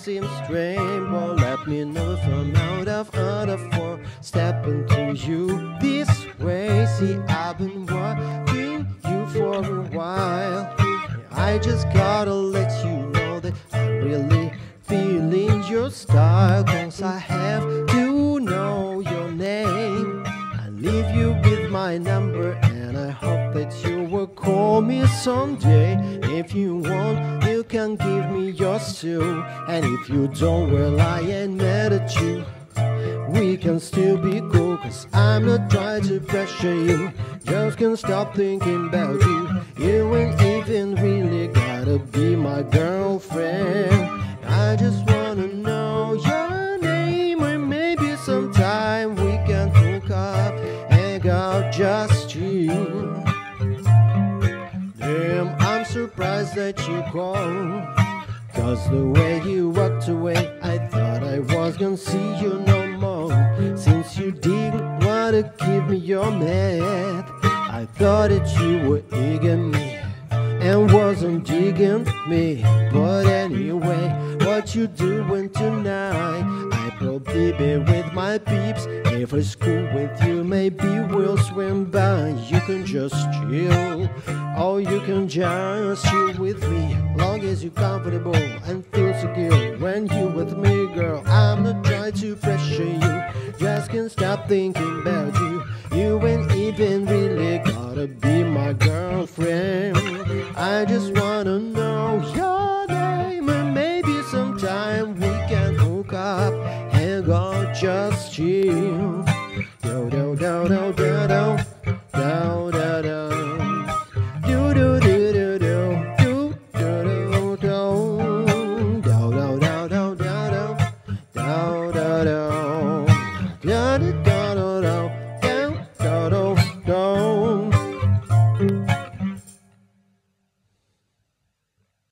seems strange, but let me know if I'm out of other for stepping to you this way. See, I've been watching you for a while. I just gotta let you know that I'm really feeling your style, cause I have to know your name. I leave you with my number, and I hope that you will call me someday. If you want, you can give me yours too. And if you don't, well, I ain't mad at you. We can still be cool, cause I'm not trying to pressure you. Just can't stop thinking about you. You ain't even really gotta be my girlfriend. I just wanna know your name, or maybe sometime we can hook up, hang out just you. Damn, I'm surprised that you called. Cause the way you walked away, I thought I was gonna see you no more. Since you didn't wanna give me your man, I thought that you were eating me and wasn't digging me. But anyway, what you doing tonight? I probably be with my peeps. If I school with you, maybe we'll swim by. You can just chill, or you can just chill with me. Long as you're comfortable and feel secure when you with me, girl. I'm not try to pressure you. Just can't stop thinking about you. You ain't even really gotta be my girlfriend. I just wanna know your name, and maybe sometime we can hook up, hang out, just chill.